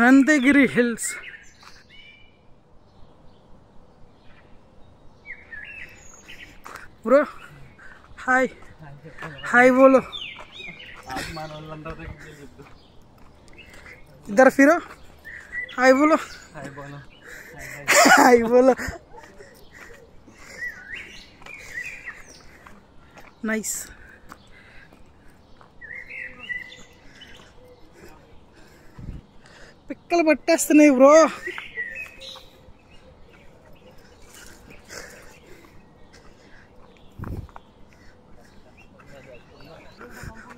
Ananthagiri hills bro hi hi బోలో ఇద్దరు ఫిరో హాయ్ బోలో హాయ్ బోలో నైస్ పిక్కలు పట్టేస్తున్నాయి bro.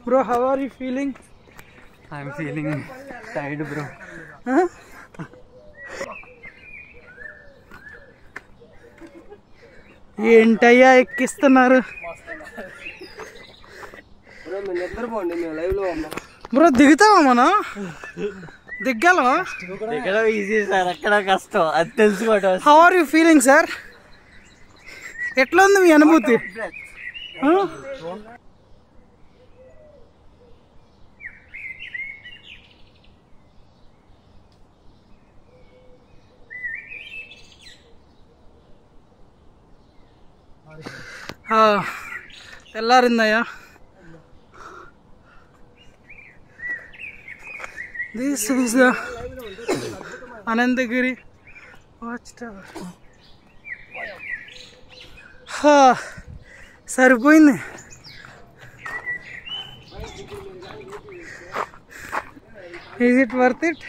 Bro how are you feeling I'm feeling tired bro ఏంటయ్యా ఎక్కిస్తున్నారు? బ్రో మేము నిద్రపోండి మేము లైవ్లో ఉన్నాం. బ్రో దిగుతావా మనం? దిగ్గాలమా ఎక్కడ ఈజీ సార్ ఎక్కడ కష్టం అది తెలుసుకోవటం how are you feeling sir ఎట్లా ఉంది మీ అనుభూతి ఆ? ఆ, తెల్లారిందయ్యా this is the Ananthagiri watch tower సరిపోయింది ఈజ్ ఇట్ వర్త్ ఇట్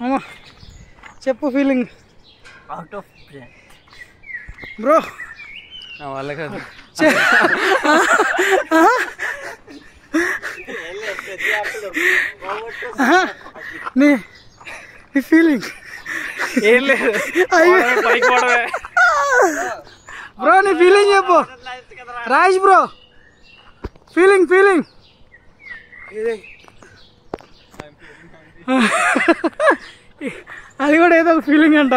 అమ్మా చెప్పు ఫీలింగ్ అవుట్ ఆఫ్ బ్రో వల్ల కాదు. నీ నీ ఫీలింగ్ ఏం లేదు. బ్రో నీ ఫీలింగ్ చెప్పు. రాజ్ బ్రో. ఫీలింగ్ ఫీలింగ్ అది కూడా ఏదో ఫీలింగ్ అంట.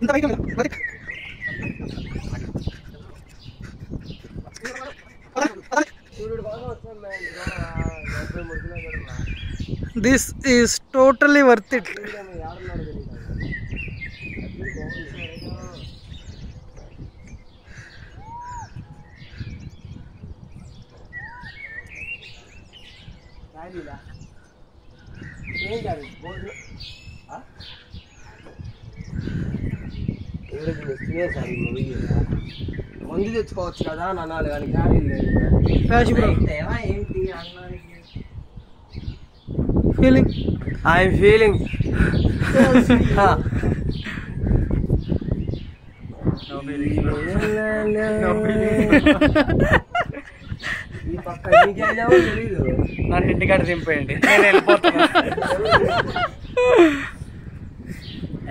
ఇంత పైకి ఉంది. Batik. This is totally worth it మందు తెచ్చుకోవచ్చు కదా అని అనాలి కానీ గాలి లేదు ఏంటి అన్నానికి ఫీలింగ్ ఐఎమ్ ఫీలింగ్ నన్ను ఇంటికాడ దింపేయండి. నేను వెళ్ళిపోతాను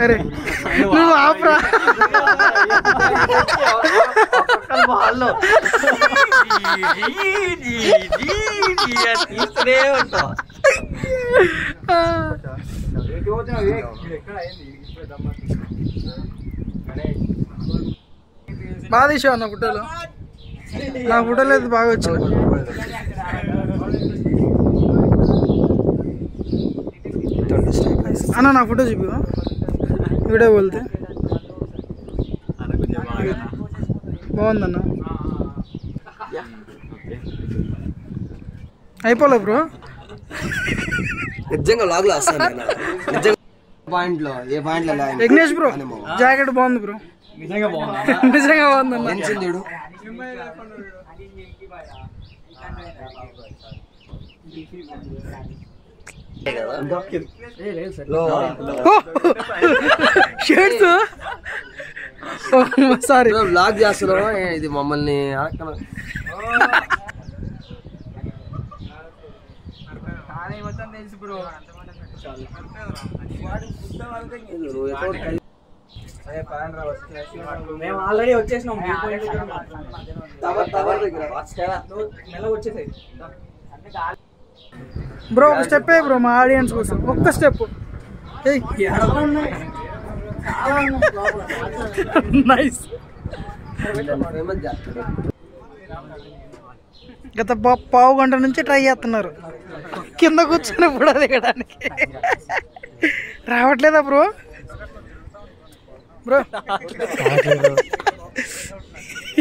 अरे నువ్వు ఆపరా. తీస్తూనే ఉంటాం బాగా తీసావు నా ఫోటోలో నా ఫోటోలో అయితే బాగా వచ్చింది. అన్న నా ఫోటో చూపి వీడియో బోల్తే బాగుందన్న. అయిపోలే బ్రో. నిజంగా లాగ్లో వస్తాను నిజంగా పాయింట్లో ఏ పాయింట్లో లాగ్ విఘ్నేష్ బ్రో జాకెట్ బాగుంది బ్రో. నిజంగా బాగుందా? నిజంగా షర్ట్స్ సారీ బ్లాగ్ చేస్తున్నావా ఏ, ఇది మమ్మల్ని అడగను. నువ్వు ఎక్కడ కలిసి- మేము ఆల్రెడీ వచ్చేసినాం వ్యూ పాయింట్ టవర్ టవర్ దగ్గర మెల్లగా వచ్చేసాయి బ్రో ఒక స్టెప్ బ్రో మా ఆడియన్స్ కోసం. ఒక్క స్టెప్ నైస్ గత పావు గంట నుంచి ట్రై చేస్తున్నారు. కింద కూర్చొని కూడా దిగడానికి. రావట్లేదా బ్రో బ్రో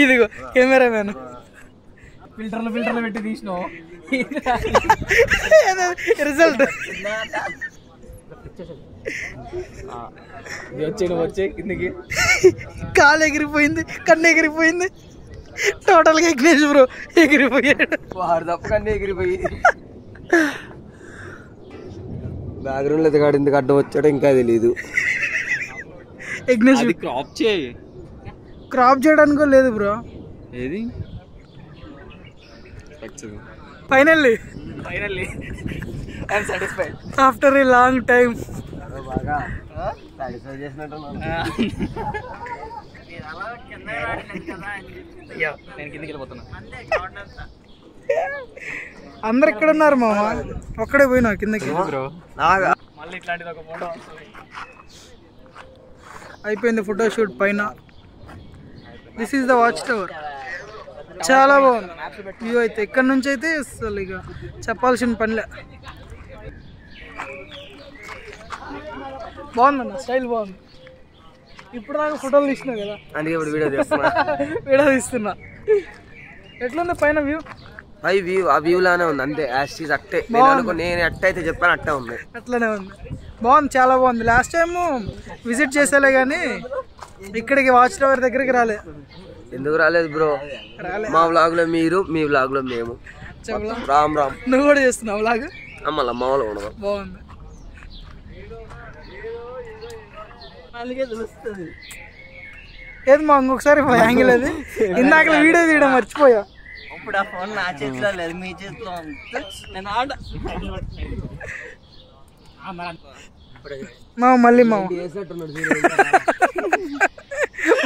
ఇదిగో కెమెరా మ్యాన్ ఫిల్టర్లు ఫిల్టర్లు పెట్టి తీసినావు. రిజల్ట్ ఇది వచ్చే కిందకి. కాలు ఎగిరిపోయింది కన్ను ఎగిరిపోయింది. టోటల్గా ఎగ్నేష్ బ్రో ఎగిరిపోయాడు. వాడు తప్పకండి ఎగిరిపోయి. బ్యాక్గ్రౌండ్లో ఎదగాడు ఎందుకు అడ్డం వచ్చాడో ఇంకా తెలియదు ఎగ్నేష్ క్రాప్ చేయి. క్రాప్ చేయడానికి లేదు బ్రో ఏది? Finally finally I'm satisfied after a long time బాగా. సాటిస్ఫై చేసినట్టు నేను కిందకి వెళ్ళిపోతున్నా. అందరు ఇక్కడ ఉన్నారు మామ. ఒక్కడే పోయినా కిందకి. బ్రో? నాగా. మళ్ళీ ఇట్లాంటిది ఒక ఫోటో అయిపోయింది ఫోటో షూట్ పైన. This is the watch tower చాలా బాగుంది. వ్యూ అయితే ఇక్కడ నుంచి అయితే అసలు ఇక చెప్పాల్సిన పనిలే. బాగుందన్న స్టైల్ బాగుంది. ఇప్పుడు దాకా ఫోటోలు తీసినా కదా? అందుకే ఇప్పుడు వీడియో వీడియో తీస్తున్నా. ఎట్లుంది పైన వ్యూ పై వ్యూ ఆ వ్యూ లానే ఉంది అంతే. యాస్టీస్ అట్టే. నేను. అనుకో నేను అట్ట అయితే చెప్పాను అట్టే ఉంది. అట్లనే ఉంది. బాగుంది చాలా బాగుంది. లాస్ట్ టైం విజిట్ చేసేలే కానీ ఇక్కడికి వాచ్ టవర్ దగ్గరికి రాలే. ఎందుకు రాలేదు బ్రో? మా వ్లాగ్లో మీరు మీ వ్లాగ్లో మేము రామ్ రామ్. నువ్వు కూడా చేస్తున్నావు లాగా మళ్ళీ మామూలు ఉండదు. బాగుంది. ఏది మా ఇంకొకసారి యాంగిల్ అది ఇందాక వీడియో తీయడం మర్చిపోయా? ఇప్పుడు ఆ ఫోన్ నా చేతిలో లేదు మీ చేతిలో ఉంది. నేను ఆడ మా మళ్ళీ మా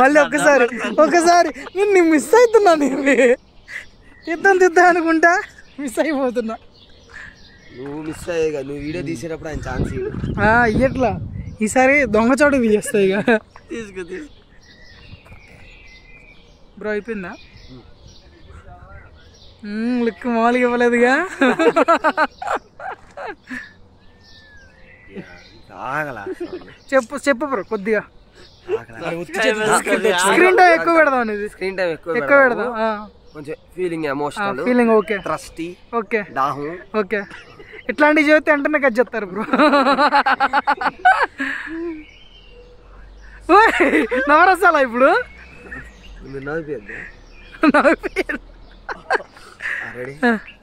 మళ్ళీ ఒక్కసారి ఒక్కసారి నేను మిస్ అవుతున్నా నేను తిద్దాం తిద్దాం అనుకుంటా. మిస్ అయిపోతున్నా. నువ్వు మిస్ అయ్యేగా నువ్వు వీడియో తీసేటప్పుడు ఆయన ఛాన్స్ ఇయ్యట్లా. ఈసారి దొంగచోటు తీసేస్తాయి ఇక. తీసుకో తీసుకో. బ్రో అయిపోయిందా? లుక్ మామూలుగా ఇవ్వలేదుగా. చెప్పు చెప్పు బ్రో కొద్దిగా. స్క్రీన్ టైం ఎక్కువ పెడదాం స్క్రీన్ టైం ఎక్కువ ఎక్కువ. పెడదాం. కొంచెం ఫీలింగ్ ఎమోషనల్ ఫీలింగ్ ఓకే ట్రస్టీ ఓకే దాహం. ఓకే ఇట్లాంటివి చెబితే వెంటనే కట్ చేస్తారు బ్రో నవరసాలా ఇప్పుడు?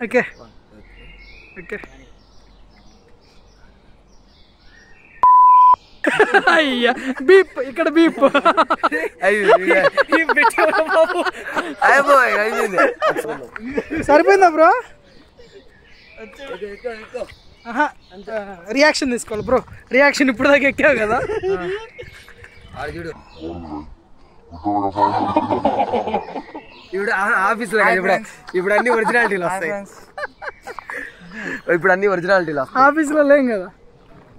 ఓకే ఓకే అయ్యా బీప్ ఇక్కడ బీప్. సరిపోయిందా బ్రో? రియాక్షన్ తీసుకోవాలి బ్రో. రియాక్షన్ ఇప్పుడు దాకా ఎక్కావు కదా? ఇప్పుడు ఆఫీస్లో ఇప్పుడు ఇప్పుడు అన్ని ఒరిజినాలిటీలు వస్తాయి. ఇప్పుడు అన్ని ఒరిజినాలిటీలు వస్తాయి. ఆఫీస్లో లేం కదా?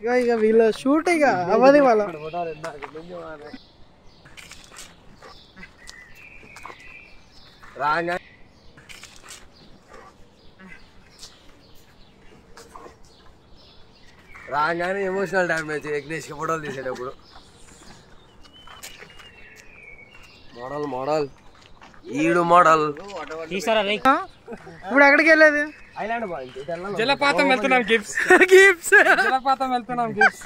ఇక ఇక వీళ్ళ షూట్ ఇక అవ్వదు వాళ్ళ. రాగా. రాగానే ఎమోషనల్ డ్యామేజ్ విఘ్నేష్ ఫోటోలు తీసేటప్పుడు. Model model. ఈడు మోడల్? ఇప్పుడు ఎక్కడికి వెళ్ళేది? జలపాతం వెళ్తున్నాం గిఫ్ట్స్. గిఫ్ట్స్. జలపాతం వెళ్తున్నాం గిఫ్ట్స్.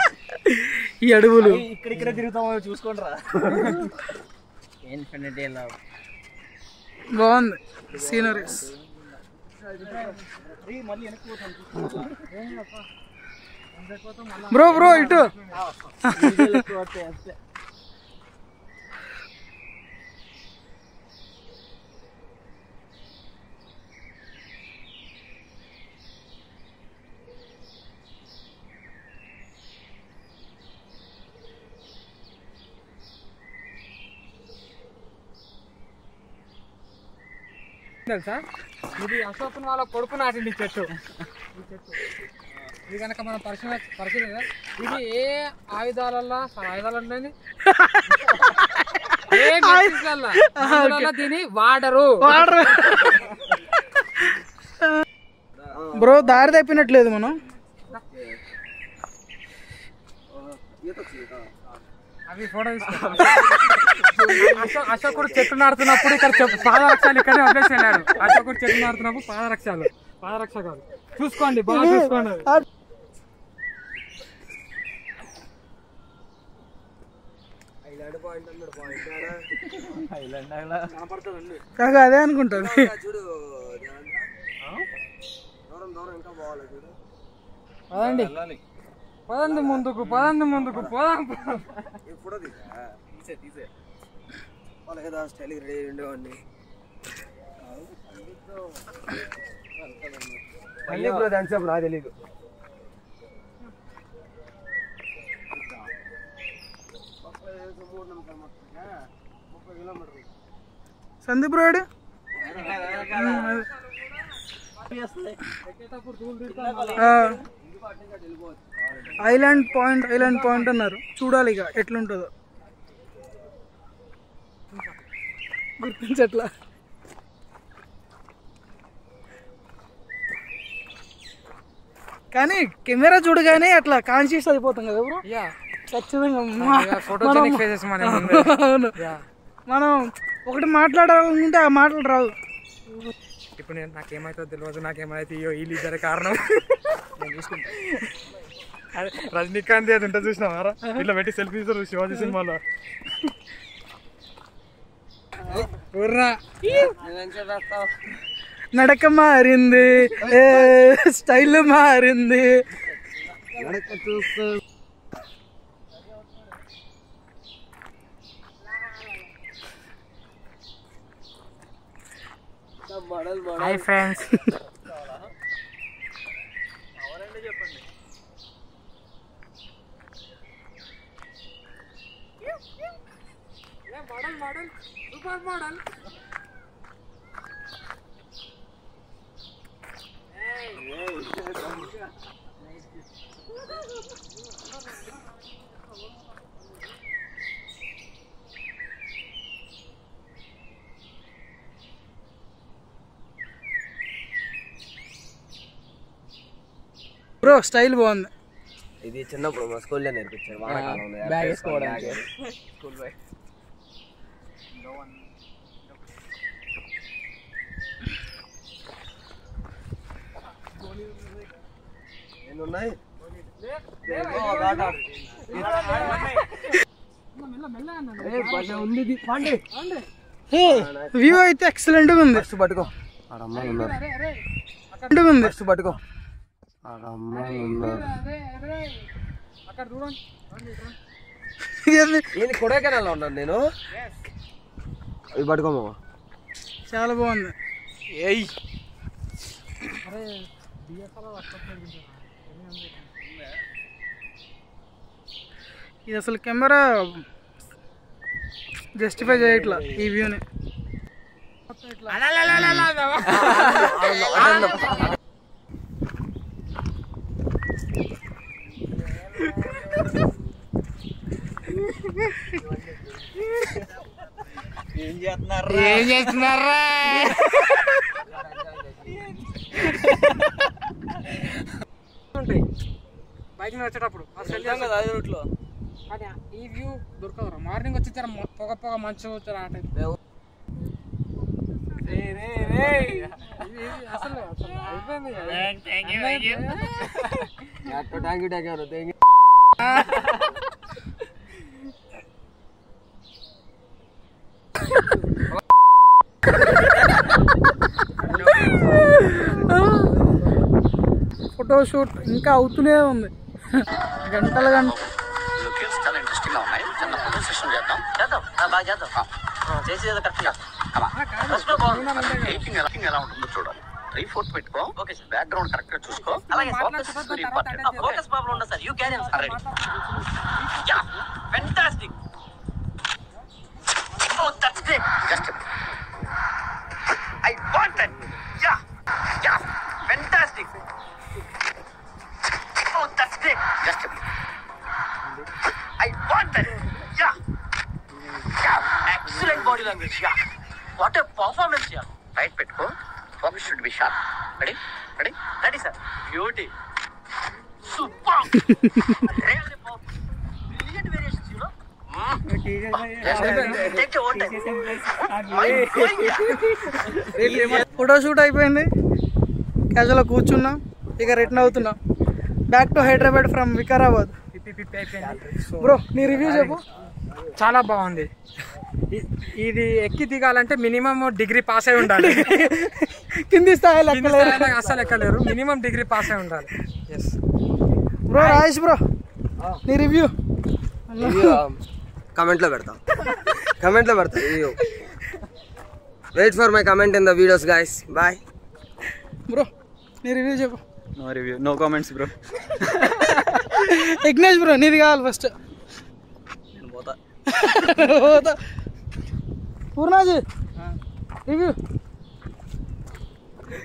ఈ అడవులు. ఇక్కడ ఇక్కడ తిరుగుతామో చూసుకోండి రా ఇన్ఫినిటీ లవ్ బాగుంది సీనరీస్ బ్రో బ్రో ఇటు. తెలుసా? ఇది అశోకన్ వాళ్ళ కొడుకు నాటింది చెట్టు. ఈ చెట్టు. ఇది కనుక మనం పరిశీలన పరిశీలన ఇది ఏ ఆయుధాలల్లో ఆయుధాలు మెడిసిన్స్లల్లో అందువల్ల దీన్ని వాడరు. బ్రో దారి తప్పినట్లేదు మనం. అవి ఫోటో అశోకుడు చెట్టు నాడుతున్నప్పుడు ఇక్కడ చెప్పు పాదరక్షలు ఇక్కడే వదిలేసి వెళ్ళాడు అశోకుడు చెట్టు నాడుతున్నప్పుడు పాదరక్షలు. పాదరక్ష కాదు. చూసుకోండి బాగా చూసుకోండి. కాక అదే అనుకుంటాను చూడు దూరం దూరం ఇంకా పోవాలి చూడు పదండి. పదండి ముందుకు పదండి ముందుకు పోదాం. పోదాం. తీసా తీసే. వాళ్ళకి ఏదో స్టైల్ రెడీ ఉండేవాడిని. మళ్ళీ ఇప్పుడు దాని సేపు నాకు తెలీదు. సందీప్ బ్రో? ఆ. ఐలాండ్ పాయింట్ ఐలాండ్ పాయింట్ అన్నారు. చూడాలి ఇక ఎట్లుంటుందో. గుర్తించట్లా. కానీ కెమెరా చూడగానే అట్లా కాన్షియస్ అయిపోతాం కదా బ్రో యా ఖచ్చితంగా మన ఒకటి మాట్లాడాలనుకుంటే ఆ మాటలు రావు. ఇప్పుడు నేను నాకేమైతుందో తెలియదు నాకేమైతే అయ్యో వీళ్ళు ఇద్దరు కారణం. అదే రజనీకాంత్ అది ఉంటుంది చూసినావారా ఇట్లా పెట్టి సెల్ఫీ తీస్తారు శివాజీ సినిమాలో. നടക്കമാ മാറിന്ത്. Style മാറിന്ത്. Hi friends. Bro style బాగుంది. ఇది చిన్నప్పుడు మా స్కూల్లో నేర్పించారు వానాకాలంలో బ్యాగ్ వేసుకోవడానికి. School bag. వ్యూ అయితే ఎక్సలెంట్గా ఉంది. ఫస్ట్ పట్టుకో. ఆడ అమ్మాయిలు ఉన్నారు. Excellent గా ఉంది. ఫస్ట్ పట్టుకో. అక్కడ చూడండి ఇదేంది? ఏంది కొడైకెనాల్లో ఉన్నాను నేను. ఇవి పట్టుకో మామ చాలా బాగుంది. అక్కడ ఇది అసలు కెమెరా జస్టిఫై చేయట్లా ఈ వ్యూని ఏం చేస్తున్నారు ఏం చేస్తున్నారా ఉంటాయి. బైక్ మీద వచ్చేటప్పుడు. రూట్లో. కానీ ఈ వ్యూ దొరకదురా మార్నింగ్ వచ్చి జర పొగ పొగ మంచిగా వచ్చారు ఆ టైం అసలు అసలు అయిపోయింది. Thank you thank you thank you photo shoot ఇంకా అవుతూనే ఉంది. గంటల గంట లొకేషన్స్ చాలా ఇంట్రెస్టింగ్గా ఉన్నాయి. చిన్న ఫోటో సెషన్ చేద్దాం. చేద్దాం. బాగా చేద్దాం. కరెక్ట్ ఎలా ఉంటుందో చూడాలి. త్రీ ఫోర్త్ పెట్టుకో. ఓకే సార్ బ్యాక్గ్రౌండ్ కరెక్ట్గా చూసుకో. అలాగే sir. Focus very important focus problem ఉండదు sir you carry ready ya fantastic oh that's great just language ya what a performance ya right పెట్టుకో focus should be sharp ready ready ready sir beauty super really powerful brilliant variations you know take your own time photo shoot అయిపోయింది క్యాజువల్గా కూర్చున్నాం ఇక return అవుతున్నాం back to Hyderabad from Vikarabad bro నీ review చెప్పు చాలా బాగుంది. ఇది ఎక్కి దిగాలంటే మినిమం డిగ్రీ పాస్ అయి ఉండాలి. కింది స్థాయి కింది లెక్కలేదు స్థాయిలో అస్సలు ఎక్కలేరు మినిమం డిగ్రీ పాస్ అయి ఉండాలి. ఎస్ బ్రో రాజేష్ బ్రో నీ రివ్యూ కమెంట్లో పెడతా. కమెంట్లో పెడతా review wait for my comment in the videos guys bye bro నీ రివ్యూ చెప్పు. No review no comments bro Vignesh bro నీది కావాలి first review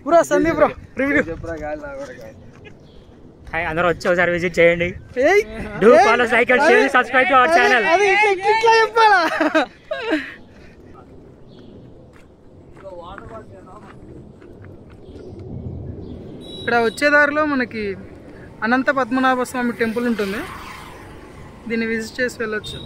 bro Sandeep bro review hi అందరూ వచ్చి ఒకసారి విజిట్ చేయండి. ఏయ్ do follow like and share subscribe to our channel అది ఇట్లా- ఇట్లా చెప్పాలా? ఇక్కడ వచ్చే దారిలో మనకి అనంత పద్మనాభ స్వామి టెంపుల్ ఉంటుంది. దీన్ని విజిట్ చేసి వెళ్ళొచ్చు.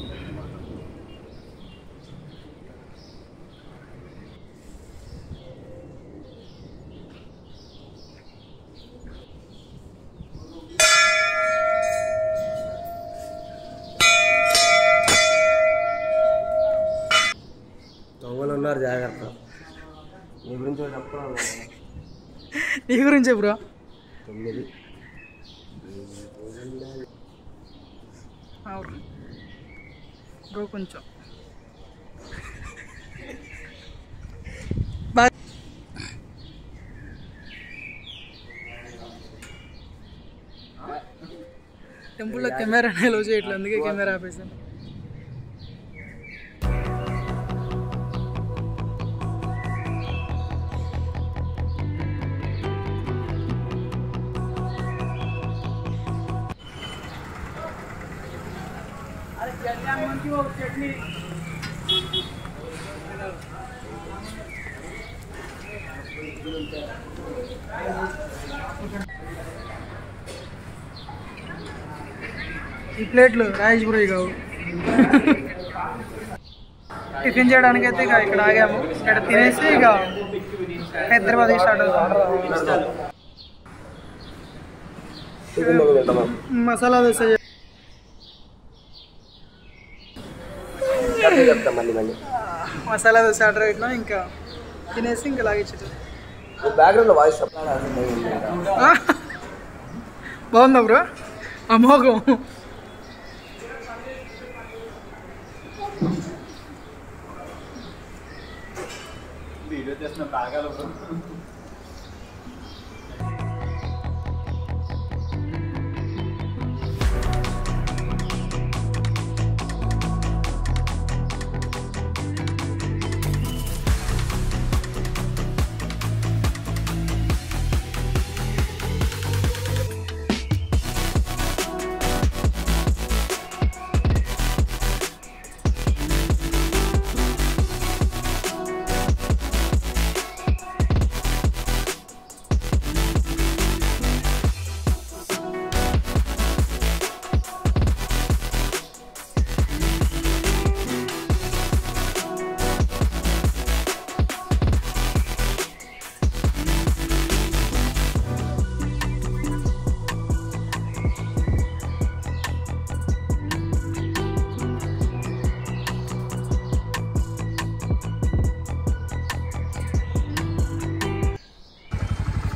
ఉన్నారు జాగ్రత్త. నీ గురించి నీ గురించే బ్రో. తొమ్మిది. బ్రో కొంచెం. టెంపుల్లో కెమెరా నిల్వ చేయట్లేదు అందుకే కెమెరా ఆపేసాను. ఈ ప్లేట్లు బ్రో కావు టిఫిన్ చేయడానికి అయితే ఇక ఇక్కడ ఆగాము. ఇక్కడ తినేసి ఇక హైదరాబాద్ స్టార్ట్ అవుతాం. మసాలా దోశ చే- చెప్తా మళ్ళీ మళ్ళీ. మసాలా దోశ ఆర్డర్ పెట్టినా ఇంకా తినేసి ఇంకా లాగించు బ్యాక్గ్రౌండ్లో వాయిస్ బాగుందా బ్రో? అమోఘం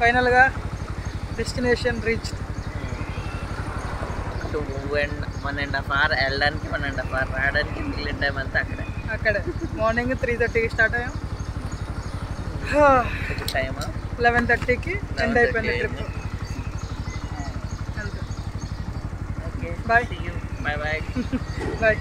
ఫైనల్గా destination reach two and one and half hour వెళ్ళడానికి వన్ అండ్ హాఫ్ అవర్ రావడానికి మిగిలిన టైం అంతా అక్కడే. అక్కడే. మార్నింగ్ త్రీ థర్టీకి స్టార్ట్ అయ్యాం. కొంచెం టైం లెవెన్ థర్టీకి ఎండ్ అయిపోయింది ట్రిప్ అంతే okay bye bye bye bye